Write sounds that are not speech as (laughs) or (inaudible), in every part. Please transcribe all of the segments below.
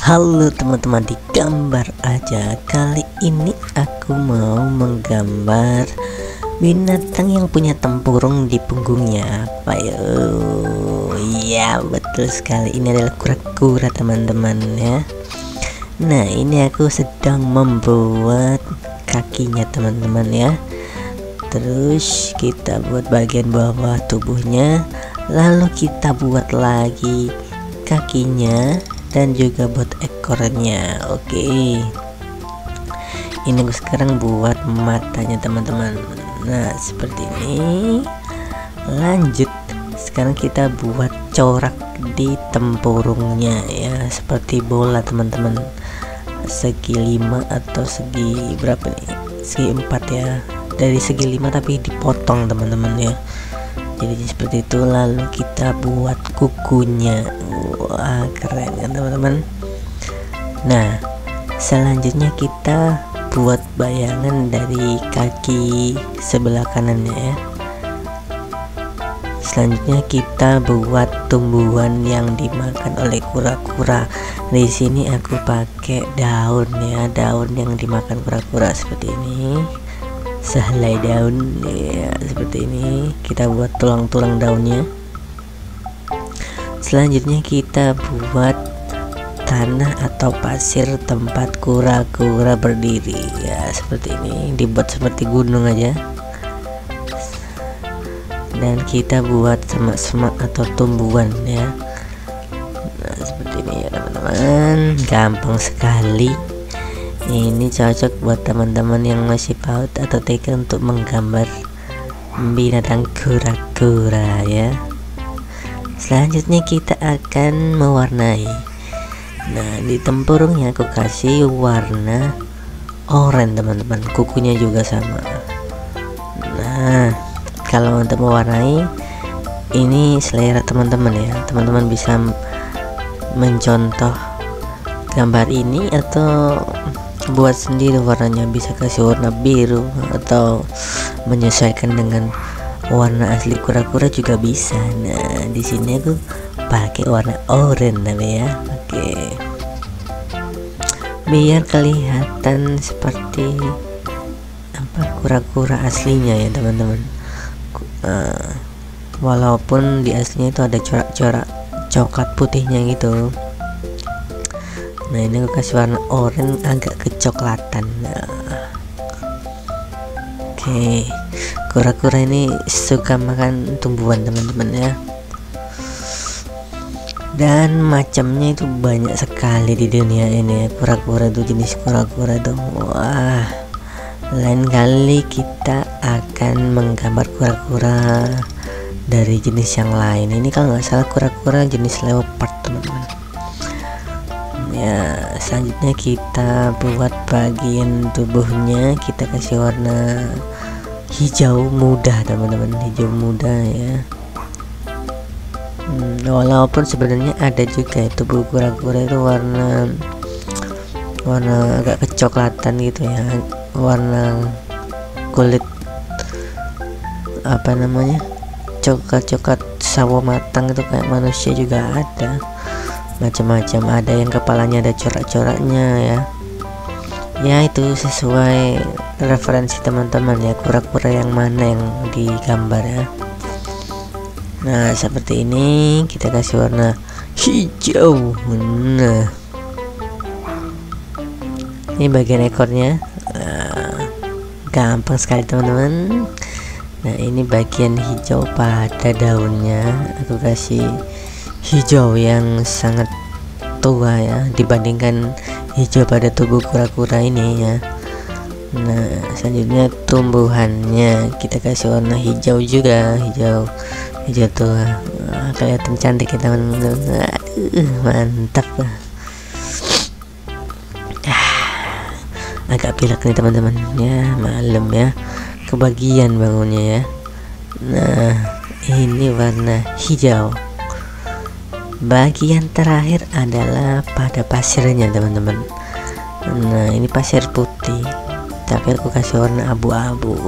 Halo teman-teman di gambar aja. Kali ini aku mau menggambar Binatang yang punya tempurung di punggungnya. Apa ya Iya betul sekali. Ini adalah kura-kura teman-teman ya. Nah ini aku sedang membuat kakinya teman-teman ya. Terus kita buat bagian bawah tubuhnya Lalu kita buat lagi kakinya dan juga buat ekornya. Oke. Ini gue sekarang buat matanya teman-teman. Nah seperti ini. Lanjut. Sekarang kita buat corak di tempurungnya ya. Seperti bola teman-teman. Segi lima atau segi berapa nih? Segi empat ya. Dari segi lima tapi dipotong teman-teman ya jadi seperti itu lalu kita buat kukunya. Wah keren kan teman-teman? Nah selanjutnya kita buat bayangan dari kaki sebelah kanannya ya. Selanjutnya kita buat tumbuhan yang dimakan oleh kura-kura. Di sini aku pakai daun ya daun yang dimakan kura-kura seperti ini sehelai daun ya seperti ini. Kita buat tulang-tulang daunnya. Selanjutnya kita buat tanah atau pasir tempat kura-kura berdiri. Ya seperti ini. Dibuat seperti gunung aja. Dan kita buat semak-semak atau tumbuhan ya. Nah seperti ini ya teman-teman. Gampang sekali ini cocok buat teman-teman yang masih paut atau TK untuk menggambar binatang kura-kura ya. Selanjutnya kita akan mewarnai. Nah di tempurungnya aku kasih warna oranye teman-teman. Kukunya juga sama. Nah kalau untuk mewarnai ini selera teman-teman ya. Teman-teman bisa mencontoh gambar ini atau buat sendiri warnanya bisa kasih warna biru atau menyesuaikan dengan warna asli kura-kura juga bisa. Nah di sini aku pakai warna oranye tapi ya oke. Biar kelihatan seperti apa kura-kura aslinya ya teman-teman. Uh, walaupun di aslinya itu ada corak-corak coklat putihnya gitu nah ini aku kasih warna oranye agak kecoklatan. Nah. oke kura-kura ini suka makan tumbuhan teman-teman ya. Dan macamnya itu banyak sekali di dunia ini kura-kura itu jenis kura-kura itu. Wah lain kali kita akan menggambar kura-kura dari jenis yang lain. Ini kalau nggak salah kura-kura jenis leopard teman-teman ya selanjutnya kita buat bagian tubuhnya. Kita kasih warna hijau muda teman-teman. Hijau muda ya. Hmm, walaupun sebenarnya ada juga itu tubuh kura-kura itu warna warna agak kecoklatan gitu ya. Warna kulit apa namanya coklat-coklat sawo matang itu kayak manusia juga ada macam-macam. Ada yang kepalanya ada corak-coraknya ya. Ya itu sesuai referensi teman-teman ya. Kura-kura yang mana yang digambar ya. Nah seperti ini kita kasih warna hijau. Nah ini bagian ekornya. Nah, gampang sekali teman-teman. Nah ini bagian hijau pada daunnya. Aku kasih hijau yang sangat tua ya dibandingkan hijau pada tubuh kura-kura ini ya. Nah selanjutnya tumbuhannya. Kita kasih warna hijau juga hijau hijau tua. Nah, kelihatan cantik ya teman-teman. Aduh, mantap. Ah, agak pilek nih teman-teman. Ya malam ya. Kebagian bangunnya ya. Nah ini warna hijau bagian terakhir adalah pada pasirnya teman-teman. Nah ini pasir putih. Tapi aku kasih warna abu-abu.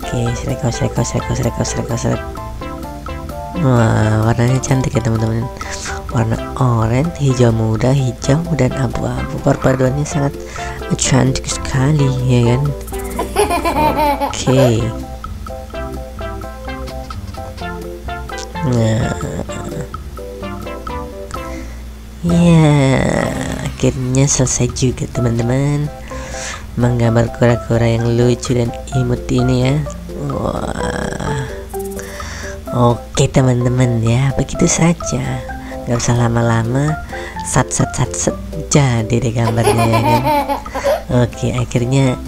Oke sereko sereko sereko sereko sereko sereko wah warnanya cantik ya teman-teman. Warna oranye hijau muda hijau dan abu-abu. Perpaduannya sangat cantik sekali ya kan? Oke. Nah ya akhirnya selesai juga teman-teman. Menggambar kura-kura yang lucu dan imut ini ya. Wah. Oke teman-teman ya begitu saja. Nggak usah lama-lama sat sat sat sat jadi deh gambarnya ya kan. (laughs) Oke akhirnya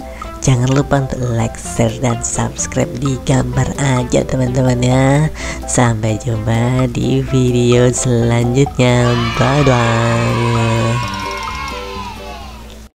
jangan lupa untuk like share dan subscribe di gambar aja teman-teman ya. Sampai jumpa di video selanjutnya. Bye bye